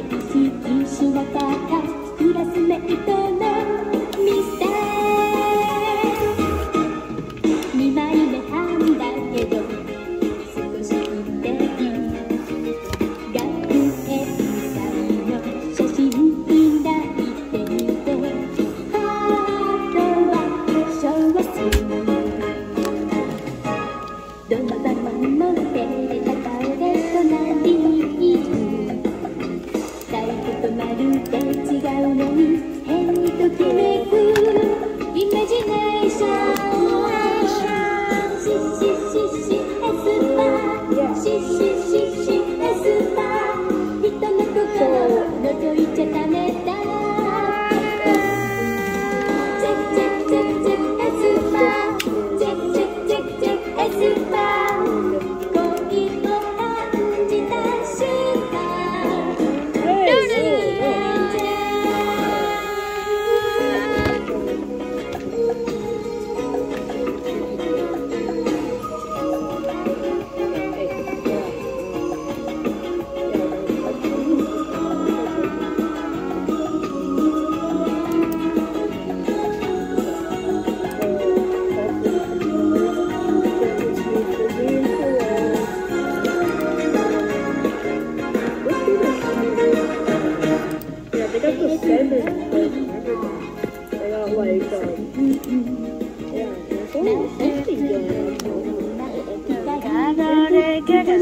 歴史一緒だからクラスメイトの嘻嘻嘻 favorite. I got like, um, yeah, Gaga, gaga.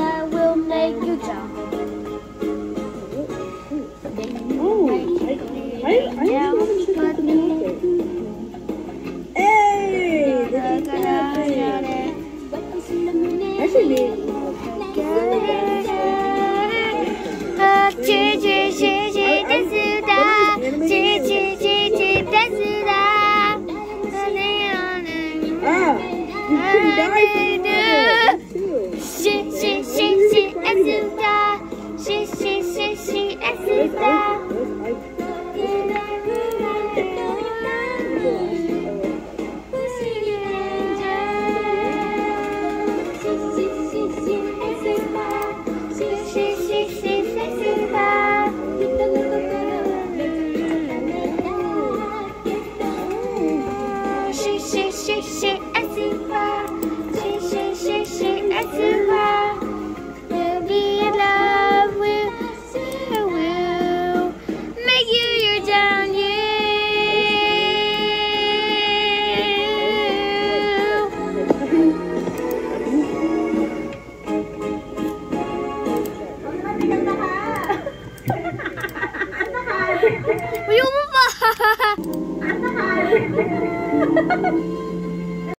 I will you. Oh, I, I, I haven't checked out the music. Hey, this is chez Azura, chez, chez, chez, chez We'll be in love, we'll, we'll, we'll make you your down you. Uy, umapa! Ang mahal!